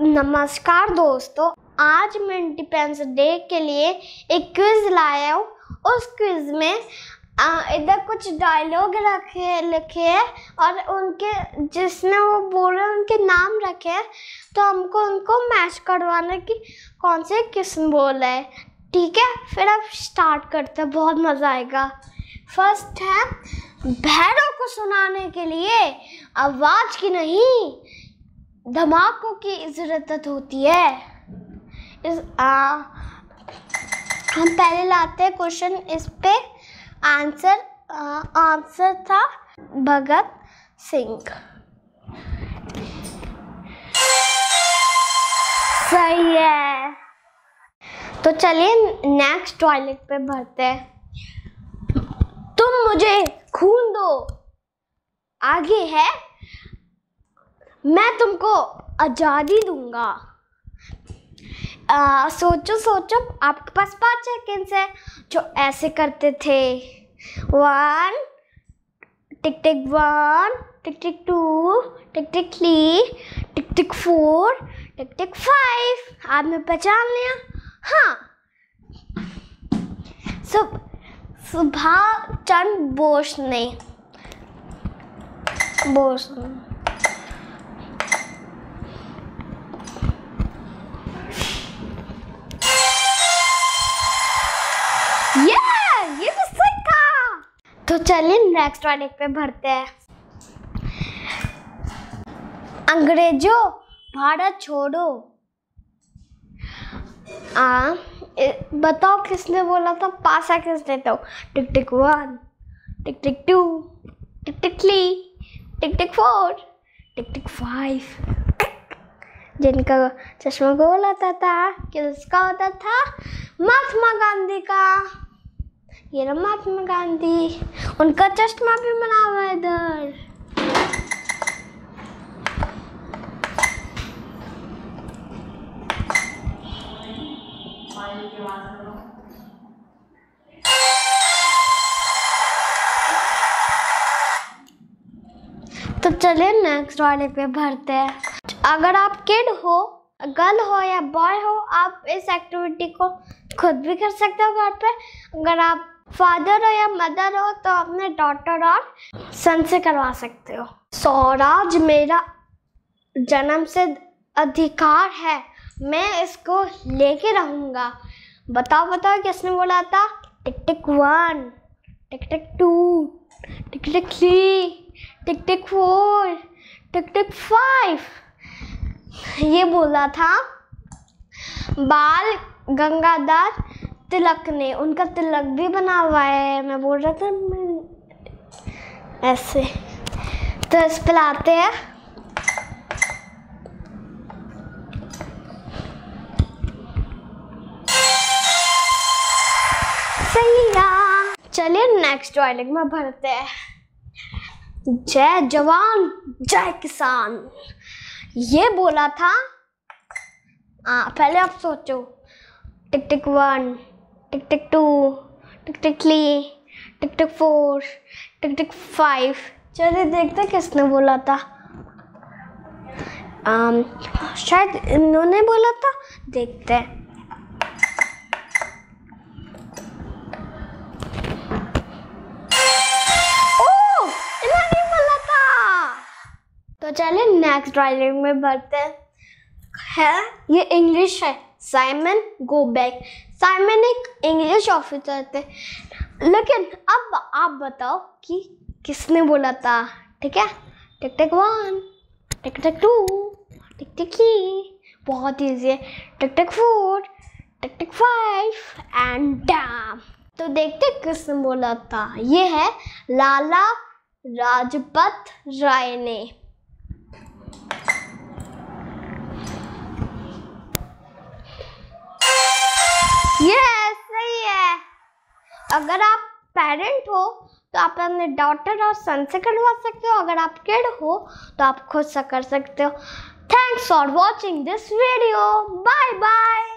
नमस्कार दोस्तों, आज मैं इंडिपेंडेंस डे के लिए एक क्विज लाया हूँ। उस क्विज में इधर कुछ डायलॉग रखे लिखे हैं और उनके, जिसने वो बोल बोले उनके नाम रखे हैं तो हमको उनको मैच करवाने की कौन से किस्म बोला है। ठीक है, फिर अब स्टार्ट करते हैं, बहुत मज़ा आएगा। फ़र्स्ट है भैरों को सुनाने के लिए आवाज़ की नहीं धमाकों की ज़रूरत होती है। इस आ, हम पहले लाते हैं क्वेश्चन इस पे आंसर आंसर था भगत सिंह। सही है। तो चलिए नेक्स्ट टॉयलेट पे भरते हैं। तुम मुझे खून दो। आगे है मैं तुमको आज़ादी दूँगा। आ, सोचो सोचो आपके पास पाँच सेकेंड्स है जो ऐसे करते थे। One tick tick one tick tick two tick tick three tick tick four tick tick five आपने पहचान लिया? हाँ। सुब सुभाष चंद्र बोस ने। बोस ये तो चलिए नेक्स्ट वाले पे भरते हैं। अंग्रेज़ों भारत छोड़ो। आ, बताओ किसने बोला था? पासा किसने तो? Tick tick one tick tick two tick tick three tick tick four tick tick five. जिनका चश्मा गोल होता था किसका होता था महात्मा गांधी का। ये महात्मा गांधी। उनका चश्मा भी बना हुआ है इधर। तो चलिए नेक्स्ट वाले पे भरते हैं। अगर आप किड हो गर्ल हो या बॉय हो, आप इस एक्टिविटी को खुद भी कर सकते हो घर पे। अगर आप फादर हो या मदर हो तो अपने डॉटर और सन से करवा सकते हो। स्वराज मेरा जन्म से अधिकार है। मैं इसको लेके रहूँगा। बताओ बताओ, किसने बोला था? Tick tick one, tick tick two, tick tick three, tick tick four, tick tick five. ये बोला था बाल गंगाधर तिलक ने उनका तिलक भी बना हुआ है। मैं बोल रहा था ऐसे। तो इस पे लाते हैं। चलिए नेक्स्ट डायलॉग में भरते हैं। जय जवान जय किसान। ये बोला था। आ, पहले आप सोचो। Tick tick one. Tick tick two tick tick three tick tick four tick tick five. चलिए देखते किसने बोला था। आम, शायद इन्होंने बोला था। देखते हैं। तो चलिए नेक्स्ट डायलॉग में बढ़ते हैं। है ये इंग्लिश है। साइमन गो बैक साइमन एक इंग्लिश ऑफिसर थे। लेकिन अब आप बताओ कि किसने बोला था? ठीक है? Tick tick one, tick tick two, tick tick three. बहुत ईजी है। Tick tick four, tick tick five and dam तो देखते किसने बोला था। ये है लाला राजपत राय ने। यस सही है। अगर आप पेरेंट हो तो आप अपने डॉटर और सन से करवा सकते हो। अगर आप किड हो तो आप खुद से कर सकते हो। Thanks for watching this video bye bye